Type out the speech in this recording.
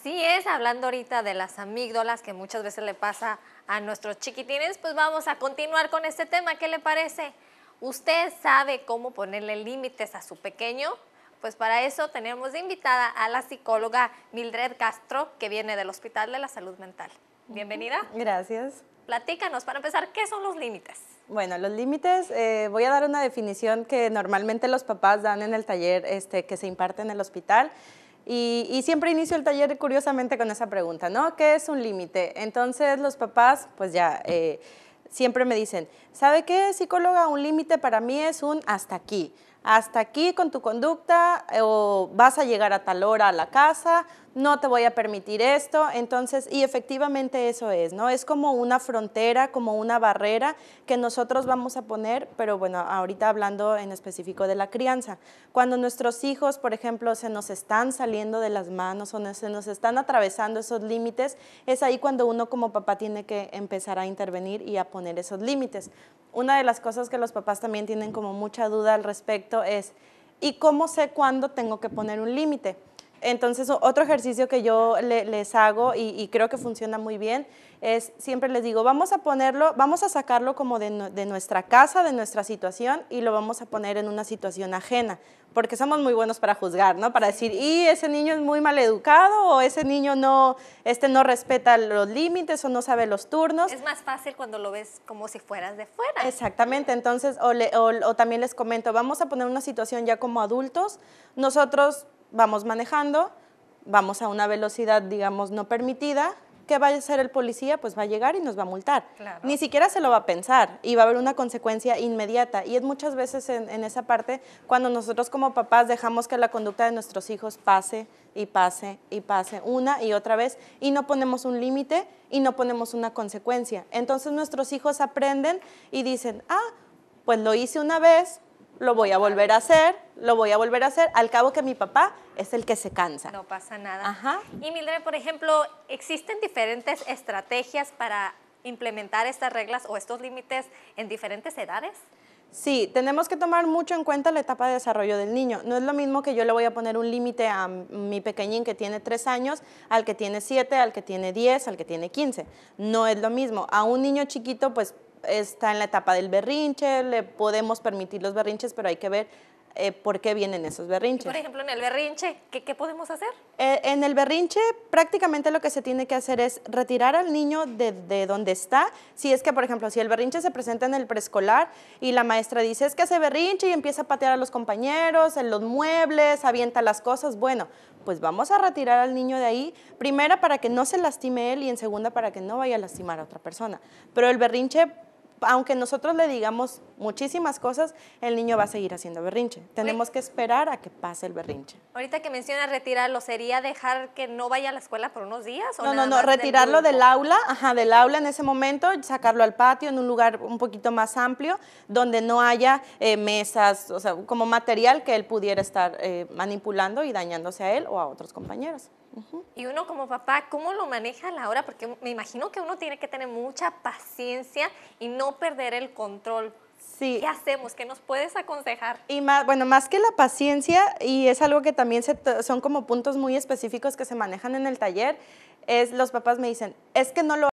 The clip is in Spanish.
Así es, hablando ahorita de las amígdalas que muchas veces le pasa a nuestros chiquitines, pues vamos a continuar con este tema. ¿Qué le parece? ¿Usted sabe cómo ponerle límites a su pequeño? Pues para eso tenemos de invitada a la psicóloga Mildred Castro, que viene del Hospital de la Salud Mental. Bienvenida. Gracias. Platícanos, para empezar, ¿qué son los límites? Bueno, los límites, eh, voy a dar una definición que normalmente los papás dan en el taller este, que se imparte en el hospital. Y, siempre inicio el taller curiosamente con esa pregunta, ¿no? ¿Qué es un límite? Entonces los papás, pues ya, eh, siempre me dicen, ¿sabe qué, psicóloga? Un límite para mí es un hasta aquí hasta aquí con tu conducta o vas a llegar a tal hora a la casa, no te voy a permitir esto. Entonces, y efectivamente eso es, ¿no? Es como una frontera, como una barrera que nosotros vamos a poner, pero bueno, ahorita hablando en específico de la crianza. Cuando nuestros hijos, por ejemplo, se nos están saliendo de las manos o se nos están atravesando esos límites, es ahí cuando uno como papá tiene que empezar a intervenir y a poner esos límites una de las cosas que los papás también tienen como mucha duda al respecto es, ¿y cómo sé cuándo tengo que poner un límite? Entonces, otro ejercicio que yo les hago y, creo que funciona muy bien es, siempre les digo, vamos a ponerlo, vamos a sacarlo como de, nuestra casa, de nuestra situación y lo vamos a poner en una situación ajena, porque somos muy buenos para juzgar, ¿no? Para decir, y ese niño es muy mal educado o ese niño no, este no respeta los límites o no sabe los turnos. Es más fácil cuando lo ves como si fueras de fuera. Exactamente, entonces, o también les comento, vamos a poner una situación ya como adultos, nosotros vamos manejando, vamos a una velocidad, digamos, no permitida, ¿qué va a hacer el policía? Pues va a llegar y nos va a multar. Ni siquiera se lo va a pensar y va a haber una consecuencia inmediata. Y es muchas veces en, en, esa parte cuando nosotros como papás dejamos que la conducta de nuestros hijos pase y pase y pase una y otra vez y no ponemos un límite y no ponemos una consecuencia. Entonces nuestros hijos aprenden y dicen, ah, pues lo hice una vez, lo voy a volver a hacer, lo voy a volver a hacer, al cabo que mi papá es el que se cansa. No pasa nada. Ajá. Y Mildred, por ejemplo, ¿existen diferentes estrategias para implementar estas reglas o estos límites en diferentes edades? Sí, tenemos que tomar mucho en cuenta la etapa de desarrollo del niño. No es lo mismo que yo le voy a poner un límite a mi pequeñín que tiene tres años, al que tiene siete, al que tiene diez, al que tiene quince. No es lo mismo. A un niño chiquito, pues está en la etapa del berrinche, le podemos permitir los berrinches, pero hay que ver eh, por qué vienen esos berrinches. Por ejemplo, en el berrinche, ¿qué, podemos hacer? Eh, en el berrinche, prácticamente lo que se tiene que hacer es retirar al niño de, donde está. Si es que, por ejemplo, si el berrinche se presenta en el preescolar y la maestra dice, es que hace berrinche y empieza a patear a los compañeros, en los muebles, avienta las cosas, bueno, pues vamos a retirar al niño de ahí, primera para que no se lastime él y en segunda para que no vaya a lastimar a otra persona. Pero el berrinche aunque nosotros le digamos muchísimas cosas, el niño va a seguir haciendo berrinche. Tenemos que esperar a que pase el berrinche. Ahorita que menciona retirarlo, ¿sería dejar que no vaya a la escuela por unos días? no, no, no, retirarlo del, aula, ajá, del aula en ese momento, sacarlo al patio en un lugar un poquito más amplio, donde no haya eh, mesas, o sea, como material que él pudiera estar eh, manipulando y dañándose a él o a otros compañeros. Y uno como papá, ¿cómo lo maneja a la hora? Porque me imagino que uno tiene que tener mucha paciencia y no perder el control. Sí. ¿Qué hacemos? ¿Qué nos puedes aconsejar? Y más, bueno, más que la paciencia, y es algo que también son como puntos muy específicos que se manejan en el taller, es los papás me dicen, es que no lo